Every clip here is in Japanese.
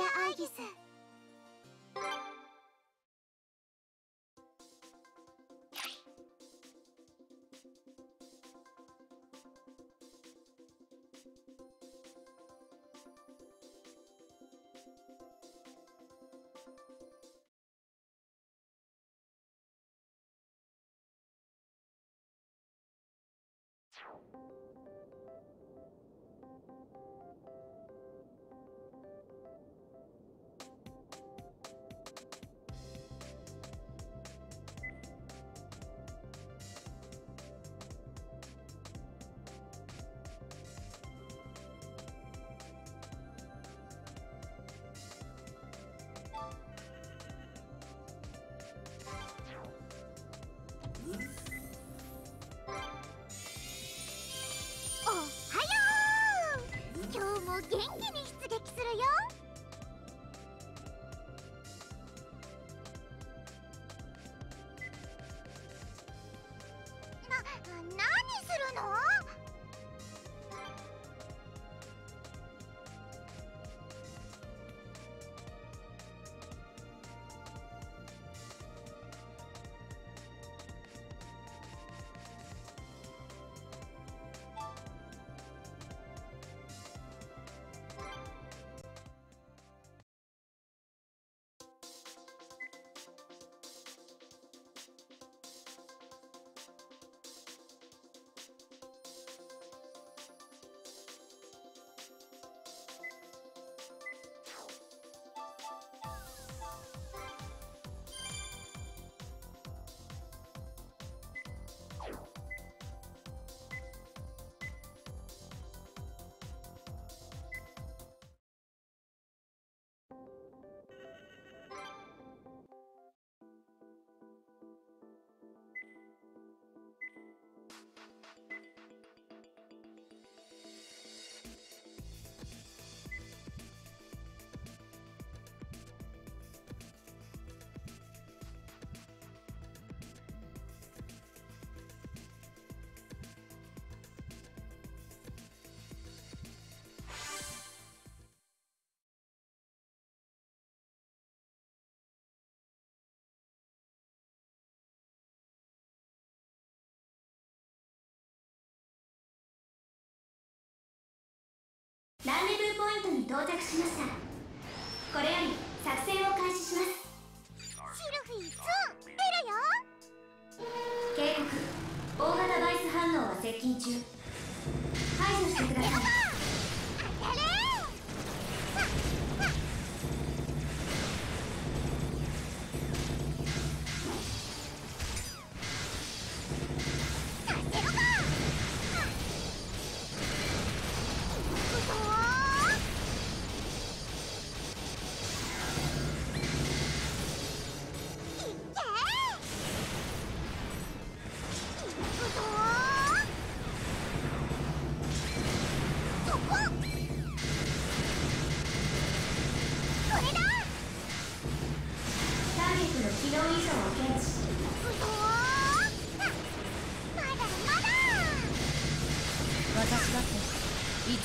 ア・アイギス。元気に。ランデブーポイントに到着しました。これより作戦を開始します。シルフィー2出るよ。警告。大型バイス反応は接近中。排除してください。当たれ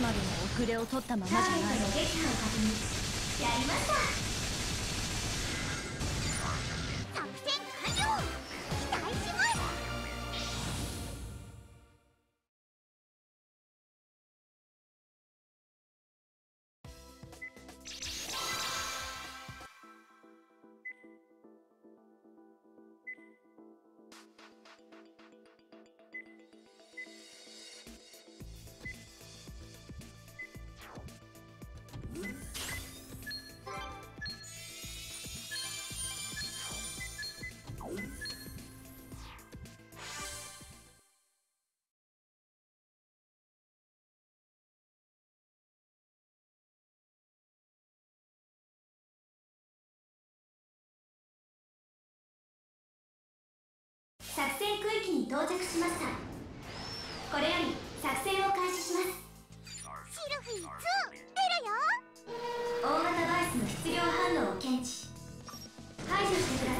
までも遅れを取ったままじゃない。のやりました作戦区域に到着しました。これより作戦を開始します。シルフィー2出るよ。大型バイスの質量反応を検知。排除してください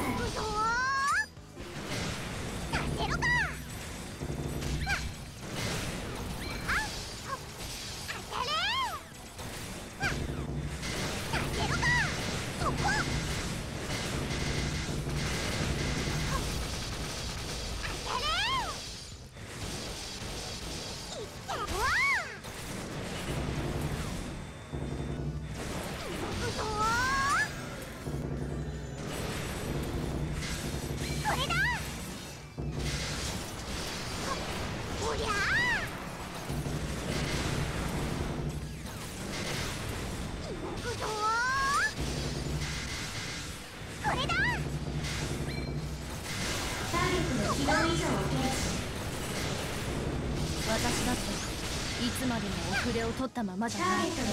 つまでも遅れを取ったままじゃない。お見事で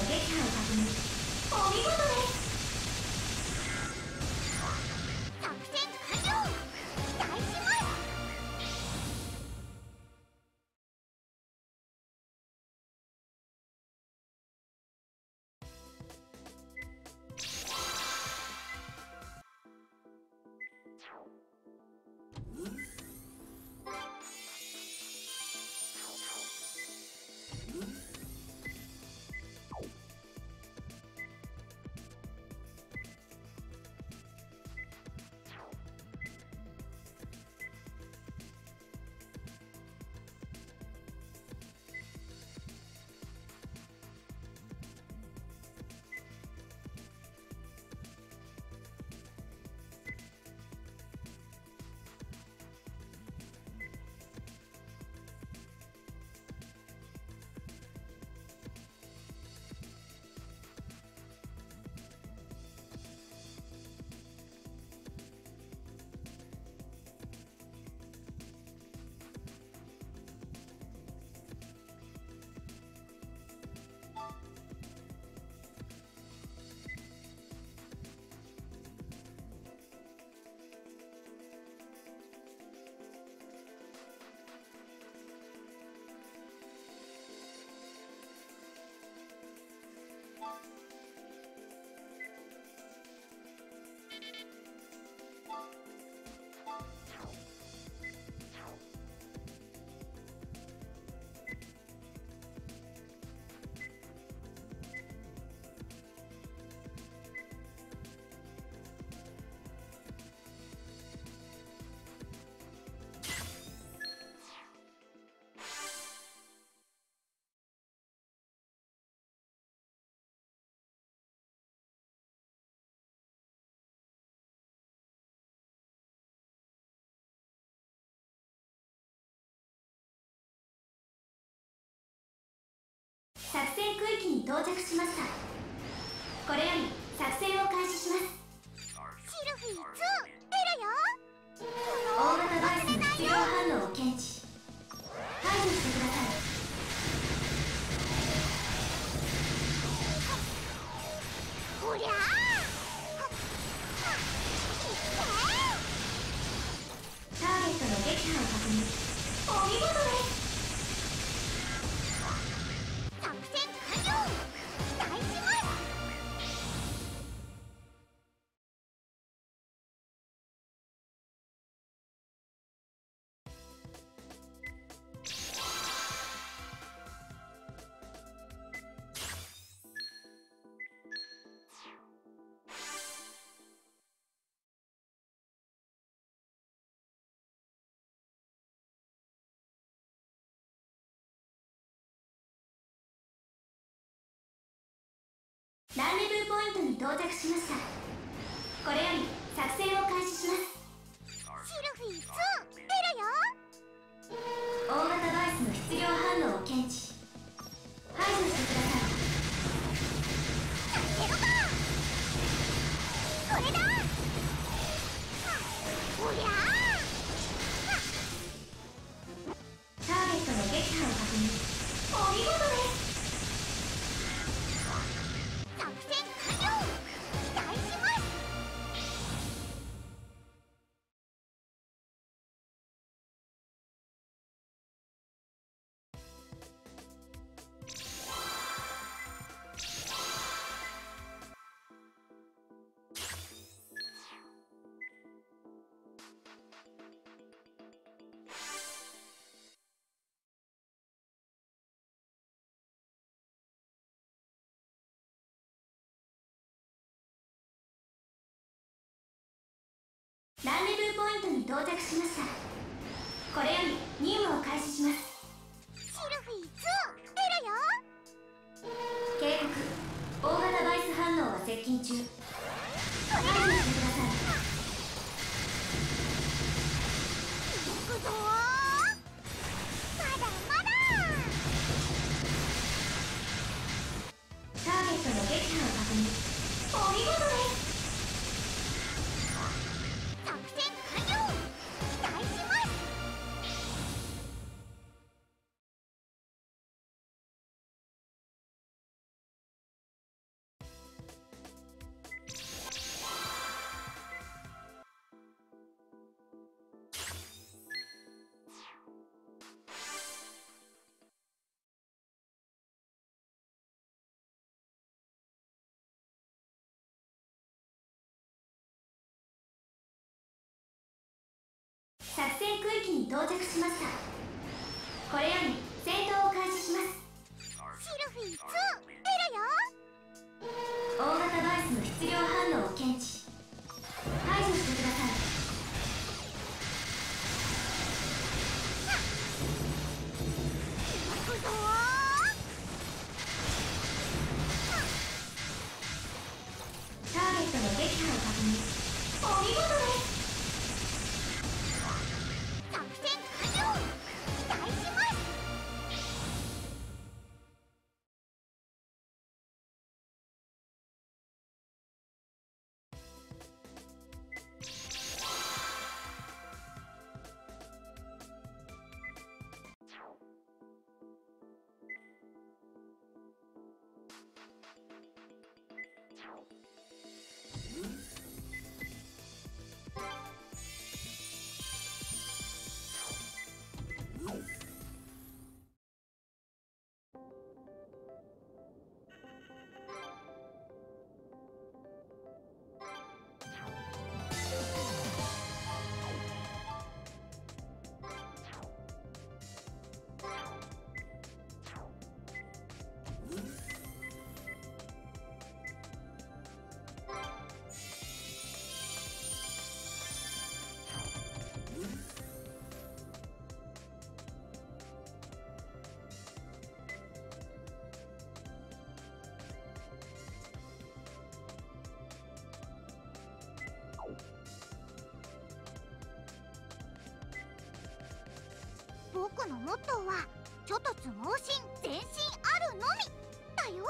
す。作戦区域に到着しました。これより作戦を開始します。シルフィー2出るよ。大型バイスの必要反応を検知。排除してください。こりゃあターゲットの撃破を確認。お見事ですランデブーポイントに到着しました。これより作戦を開始します。シルフィー2出るよ。大型バイスの質量反応を検知ランデブーポイントに到着しました。これより任務を開始します。シルフィー2出るよ。警告。大型バイス反応が接近中作戦区域に到着しました。これより戦闘僕のモットーは諸突猛進全身あるのみだよ。